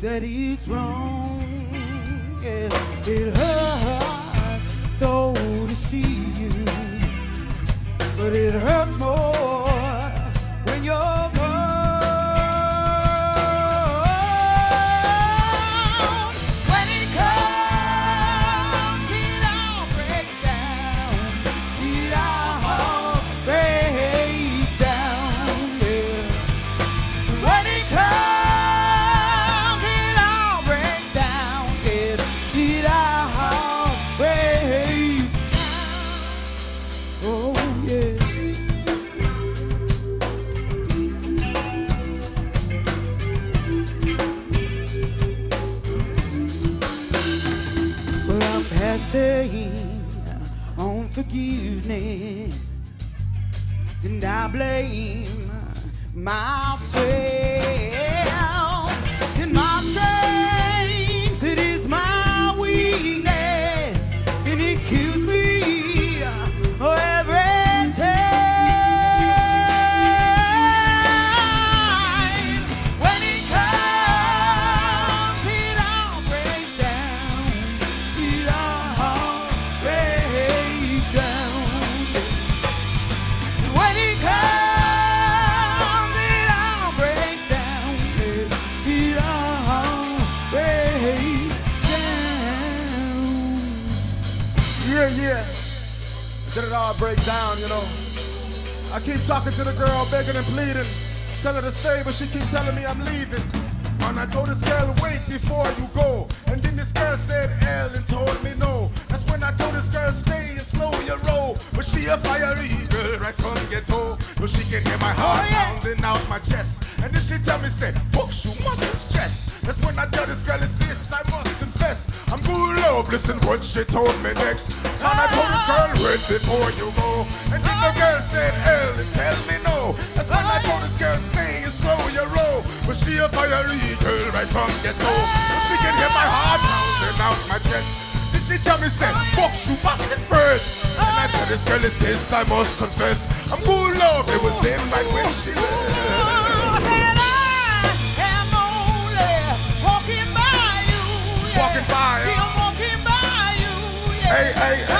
that it's wrong. Yes, it hurts though to see you, but it hurts more passing on forgiveness, and I blame myself. Yeah, yeah. Did it all break down, you know? I keep talking to the girl, begging and pleading. Tell her to stay, but she keep telling me I'm leaving. And I told this girl, wait before you go. And then this girl said L and told me no. That's when I told this girl, stay and slow your roll. But she a fiery girl right from the ghetto. But she can hear my heart oh, pounding out my chest. And then she tell me, say, books, you mustn't stress. That's when I tell this girl, it's this, I must confess. I'm good love, listen what she told me next. And I told this girl, wait before you go. And then the girl said and tell me no. That's when I told this girl, stay and slow your roll. But she a fiery girl right from ghetto. And she can hear my heart pounding out my chest. Then she tell me, say, books, you mustn't first. And I tell this girl, it's this, I must confess. I'm good love, it was then right when she left. Hey, hey.